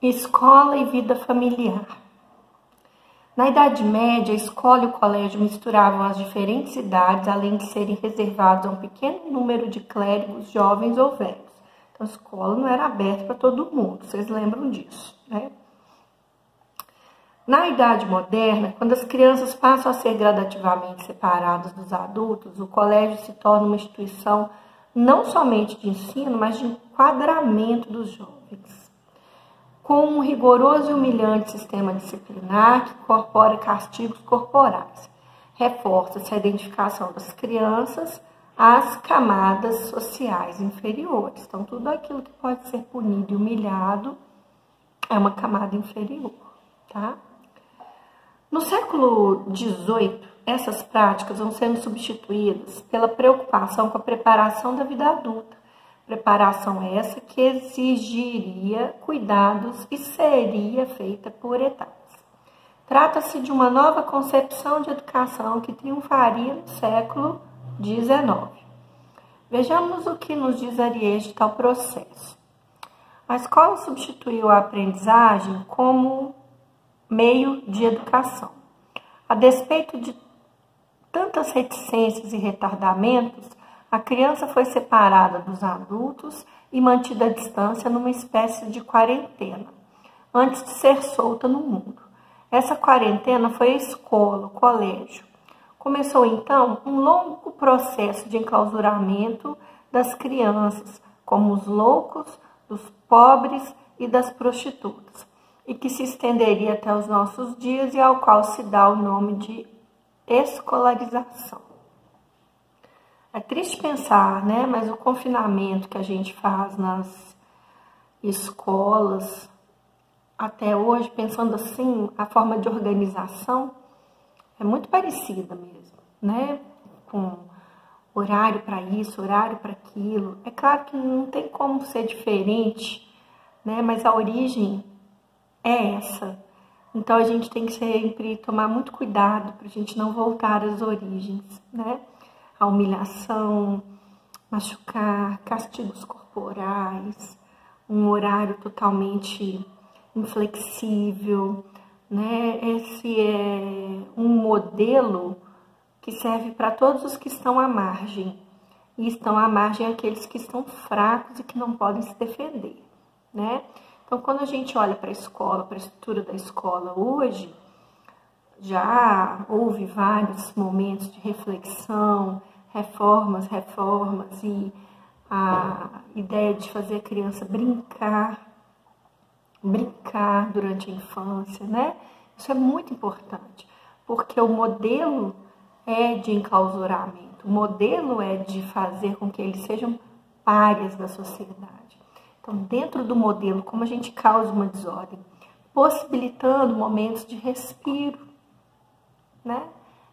Escola e vida familiar. Na Idade Média, a escola e o colégio misturavam as diferentes idades, além de serem reservados a um pequeno número de clérigos jovens ou velhos. Então, a escola não era aberta para todo mundo, vocês lembram disso, né? Na Idade Moderna, quando as crianças passam a ser gradativamente separadas dos adultos, o colégio se torna uma instituição não somente de ensino, mas de enquadramento dos jovens com um rigoroso e humilhante sistema disciplinar que incorpora castigos corporais. Reforça-se a identificação das crianças às camadas sociais inferiores. Então, tudo aquilo que pode ser punido e humilhado é uma camada inferior, tá? No século XVIII, essas práticas vão sendo substituídas pela preocupação com a preparação da vida adulta, Preparação essa que exigiria cuidados e seria feita por etapas. Trata-se de uma nova concepção de educação que triunfaria no século XIX. Vejamos o que nos diz de tal processo. A escola substituiu a aprendizagem como meio de educação. A despeito de tantas reticências e retardamentos, a criança foi separada dos adultos e mantida à distância numa espécie de quarentena, antes de ser solta no mundo. Essa quarentena foi a escola, o colégio. Começou então um longo processo de enclausuramento das crianças, como os loucos, dos pobres e das prostitutas, e que se estenderia até os nossos dias e ao qual se dá o nome de escolarização. É triste pensar, né? Mas o confinamento que a gente faz nas escolas até hoje, pensando assim, a forma de organização é muito parecida mesmo, né? Com horário para isso, horário para aquilo. É claro que não tem como ser diferente, né? Mas a origem é essa. Então a gente tem que sempre tomar muito cuidado para a gente não voltar às origens, né? A humilhação, machucar, castigos corporais, um horário totalmente inflexível, né? Esse é um modelo que serve para todos os que estão à margem. E estão à margem aqueles que estão fracos e que não podem se defender, né? Então, quando a gente olha para a escola, para a estrutura da escola hoje, já houve vários momentos de reflexão, reformas, reformas e a ideia de fazer a criança brincar, brincar durante a infância, né? Isso é muito importante, porque o modelo é de enclausuramento, o modelo é de fazer com que eles sejam páreas da sociedade. Então, dentro do modelo, como a gente causa uma desordem, possibilitando momentos de respiro, né?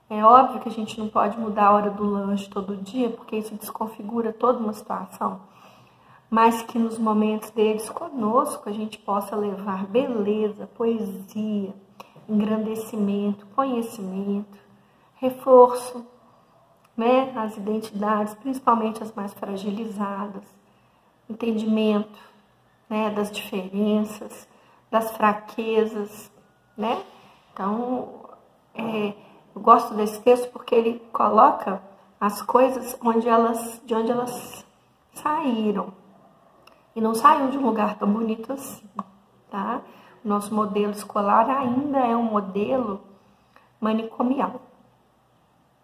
É óbvio que a gente não pode mudar a hora do lanche todo dia, porque isso desconfigura toda uma situação. Mas que nos momentos deles conosco a gente possa levar beleza, poesia, engrandecimento, conhecimento, reforço, né, as identidades, principalmente as mais fragilizadas, entendimento, né, das diferenças, das fraquezas, né? Então, é, eu gosto desse texto porque ele coloca as coisas onde elas, de onde elas saíram. E não saíram de um lugar tão bonito assim, tá? O nosso modelo escolar ainda é um modelo manicomial,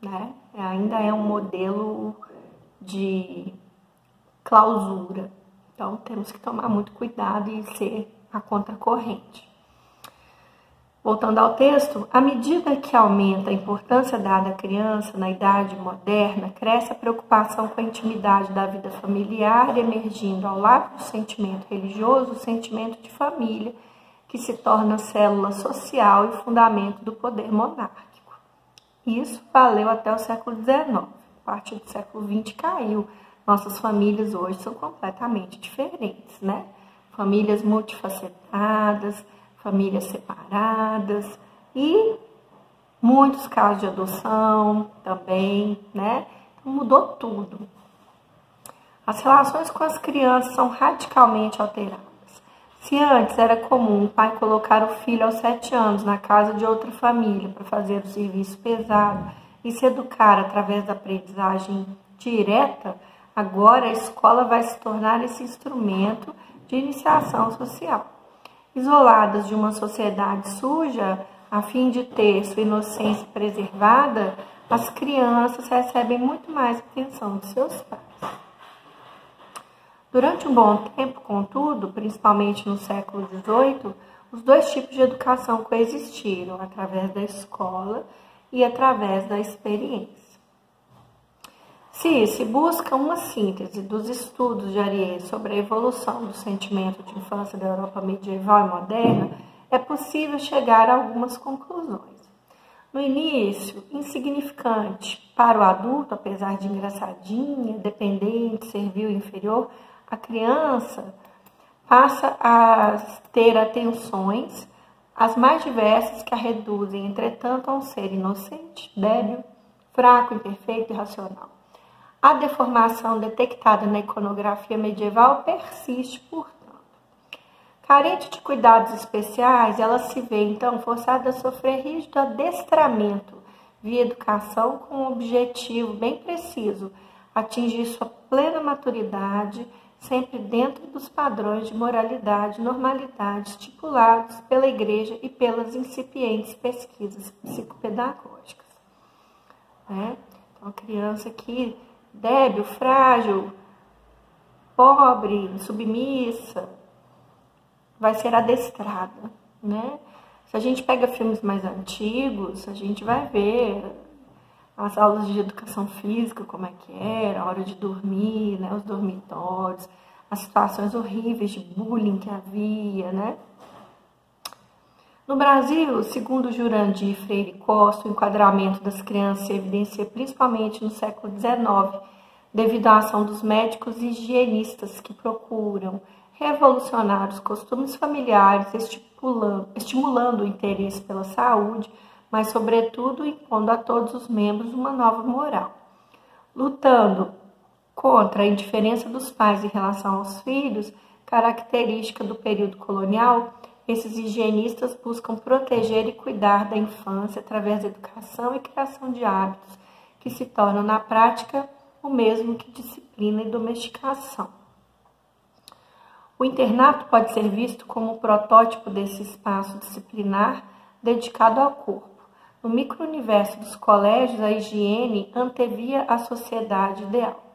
né? Ainda é um modelo de clausura. Então temos que tomar muito cuidado e ser a contracorrente. Voltando ao texto, à medida que aumenta a importância dada à criança na idade moderna, cresce a preocupação com a intimidade da vida familiar, emergindo ao lado do sentimento religioso o sentimento de família, que se torna célula social e fundamento do poder monárquico. Isso valeu até o século XIX. A partir do século XX caiu. Nossas famílias hoje são completamente diferentes, né? Famílias multifacetadas, famílias separadas e muitos casos de adoção também, né? Então, mudou tudo. As relações com as crianças são radicalmente alteradas. Se antes era comum o pai colocar o filho aos sete anos na casa de outra família para fazer o serviço pesado e se educar através da aprendizagem direta, agora a escola vai se tornar esse instrumento de iniciação social. Isoladas de uma sociedade suja, a fim de ter sua inocência preservada, as crianças recebem muito mais atenção de seus pais. Durante um bom tempo, contudo, principalmente no século XVIII, os dois tipos de educação coexistiram através da escola e através da experiência. Se se busca uma síntese dos estudos de Ariel sobre a evolução do sentimento de infância da Europa medieval e moderna, é possível chegar a algumas conclusões. No início, insignificante para o adulto, apesar de engraçadinha, dependente, servil inferior, a criança passa a ter atenções as mais diversas que a reduzem, entretanto, a um ser inocente, débil, fraco, imperfeito e racional. A deformação detectada na iconografia medieval persiste, portanto. Carente de cuidados especiais, ela se vê então forçada a sofrer rígido adestramento via educação com um objetivo bem preciso, atingir sua plena maturidade sempre dentro dos padrões de moralidade e normalidade estipulados pela Igreja e pelas incipientes pesquisas psicopedagógicas. Né? Então, a criança que débil, frágil, pobre, submissa, vai ser adestrada, né? Se a gente pega filmes mais antigos, a gente vai ver as aulas de educação física, como é que era, a hora de dormir, né, os dormitórios, as situações horríveis de bullying que havia, né? No Brasil, segundo Jurandir Freire Costa, o enquadramento das crianças se evidencia principalmente no século XIX, devido à ação dos médicos e higienistas que procuram revolucionar os costumes familiares, estimulando, estimulando o interesse pela saúde, mas, sobretudo, impondo a todos os membros uma nova moral. Lutando contra a indiferença dos pais em relação aos filhos, característica do período colonial, esses higienistas buscam proteger e cuidar da infância através da educação e criação de hábitos que se tornam, na prática, o mesmo que disciplina e domesticação. O internato pode ser visto como o protótipo desse espaço disciplinar dedicado ao corpo. No micro-universo dos colégios, a higiene antevia a sociedade ideal.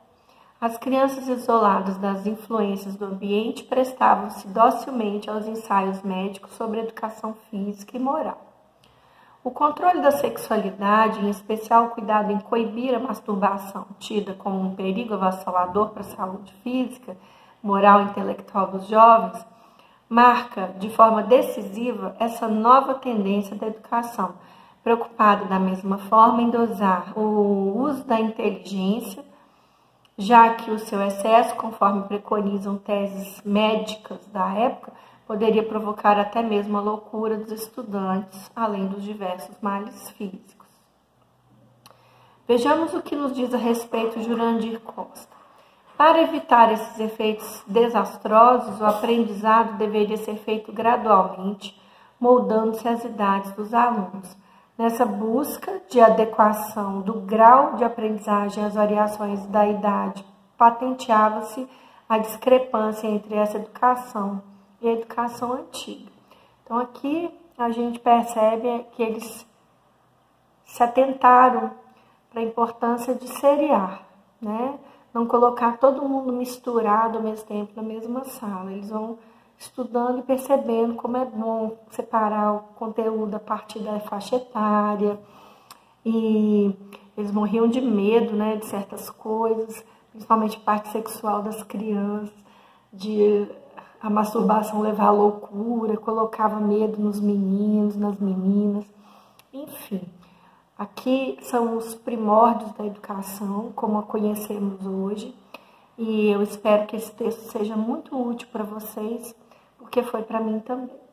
As crianças isoladas das influências do ambiente prestavam-se docilmente aos ensaios médicos sobre educação física e moral. O controle da sexualidade, em especial o cuidado em coibir a masturbação, tida como um perigo avassalador para a saúde física, moral e intelectual dos jovens, marca de forma decisiva essa nova tendência da educação, preocupada da mesma forma em dosar o uso da inteligência, já que o seu excesso, conforme preconizam teses médicas da época, poderia provocar até mesmo a loucura dos estudantes, além dos diversos males físicos. Vejamos o que nos diz a respeito Jurandir Costa. Para evitar esses efeitos desastrosos, o aprendizado deveria ser feito gradualmente, moldando-se às idades dos alunos Nessa busca de adequação do grau de aprendizagem às variações da idade, patenteava-se a discrepância entre essa educação e a educação antiga. Então, aqui a gente percebe que eles se atentaram para a importância de seriar, né? Não colocar todo mundo misturado ao mesmo tempo na mesma sala. Eles vão estudando e percebendo como é bom separar o conteúdo a partir da faixa etária. E eles morriam de medo né, de certas coisas, principalmente parte sexual das crianças, de a masturbação levar à loucura, colocava medo nos meninos, nas meninas, enfim. Aqui são os primórdios da educação, como a conhecemos hoje, e eu espero que esse texto seja muito útil para vocês porque foi para mim também.